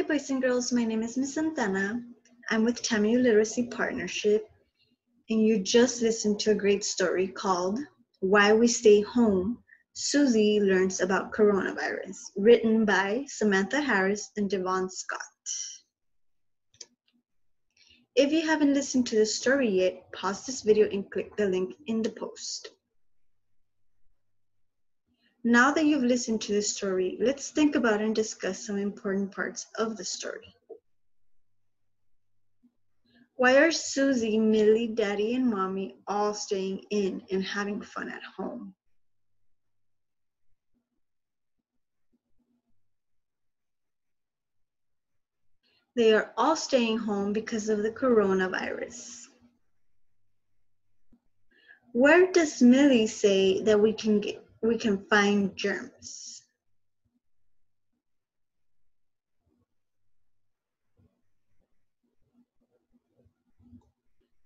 Hi, boys and girls. My name is Miss Santana. I'm with TAMIU Literacy Partnership, and you just listened to a great story called Why We Stay Home. Suzie Learns About Coronavirus, written by Samantha Harris and Devon Scott. If you haven't listened to the story yet, pause this video and click the link in the post. Now that you've listened to the story, let's think about and discuss some important parts of the story. Why are Suzie, Millie, Daddy, and Mommy all staying in and having fun at home? They are all staying home because of the coronavirus. Where does Millie say that we can get we can find germs.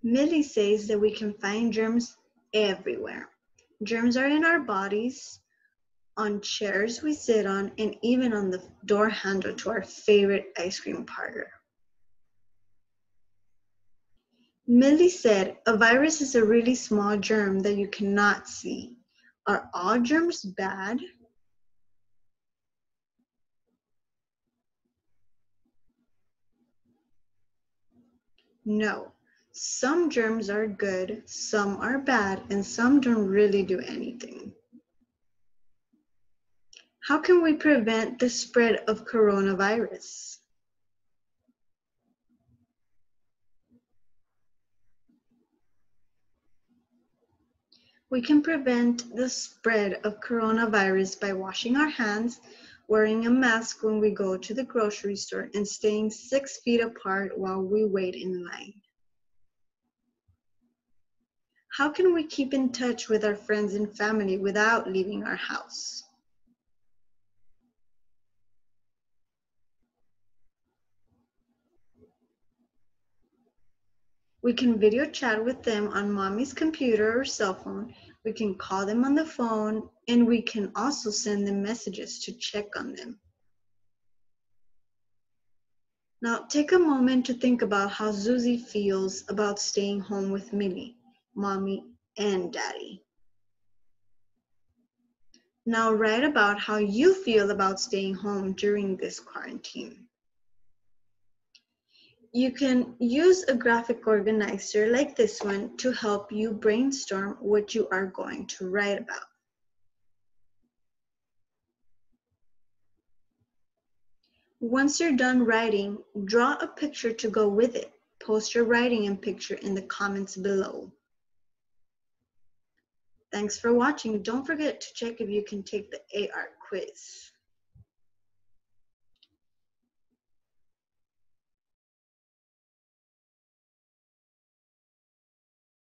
Millie says that we can find germs everywhere. Germs are in our bodies, on chairs we sit on, and even on the door handle to our favorite ice cream parlor. Millie said, a virus is a really small germ that you cannot see. Are all germs bad? No. Some germs are good, some are bad, and some don't really do anything. How can we prevent the spread of coronavirus? We can prevent the spread of coronavirus by washing our hands, wearing a mask when we go to the grocery store, and staying six feet apart while we wait in line. How can we keep in touch with our friends and family without leaving our house? We can video chat with them on mommy's computer or cell phone. We can call them on the phone and we can also send them messages to check on them. Now take a moment to think about how Suzie feels about staying home with Millie, mommy, and daddy. Now write about how you feel about staying home during this quarantine. You can use a graphic organizer like this one to help you brainstorm what you are going to write about. Once you're done writing, draw a picture to go with it. Post your writing and picture in the comments below. Thanks for watching. Don't forget to check if you can take the AR quiz.